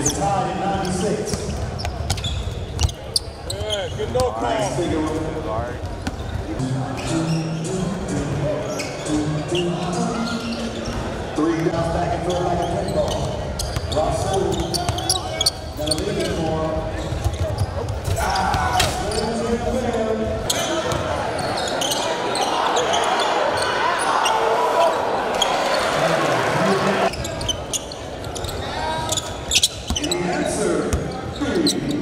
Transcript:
is tied at 96. Yeah, good no call. Three downs back and forth like a answer, three.